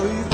Louis